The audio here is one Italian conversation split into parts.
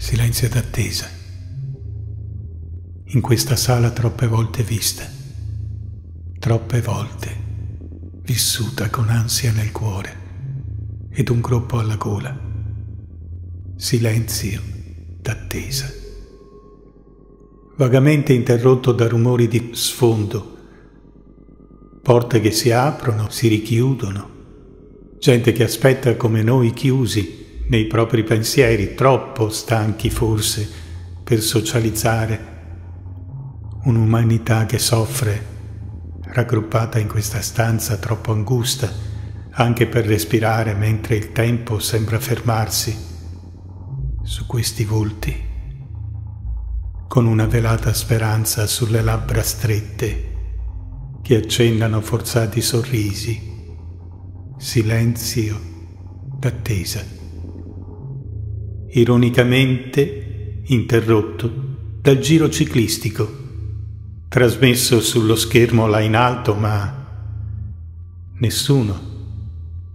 silenzio d'attesa. In questa sala troppe volte vista, troppe volte vissuta con ansia nel cuore ed un groppo alla gola. Silenzio d'attesa. Vagamente interrotto da rumori di sfondo, porte che si aprono, si richiudono, gente che aspetta come noi chiusi nei propri pensieri, troppo stanchi forse per socializzare, un'umanità che soffre, raggruppata in questa stanza troppo angusta, anche per respirare mentre il tempo sembra fermarsi su questi volti, con una velata speranza sulle labbra strette che accennano forzati sorrisi, silenzio d'attesa ironicamente interrotto dal giro ciclistico, trasmesso sullo schermo là in alto, ma nessuno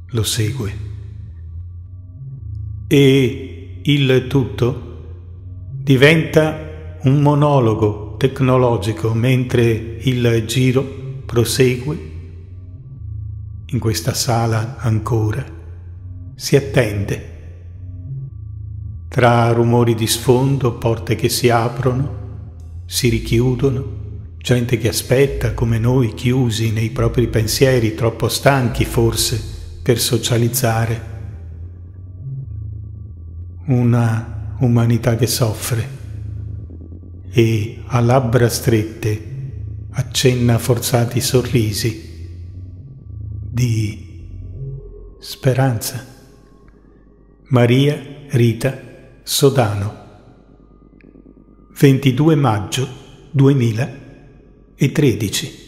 lo segue. E il tutto diventa un monologo tecnologico mentre il giro prosegue in questa sala ancora. Si attende tra rumori di sfondo, porte che si aprono, si richiudono, gente che aspetta come noi chiusi nei propri pensieri, troppo stanchi forse per socializzare, una umanità che soffre e a labbra strette accenna forzati sorrisi di speranza. Maria Rita Sodano. 22 maggio 2013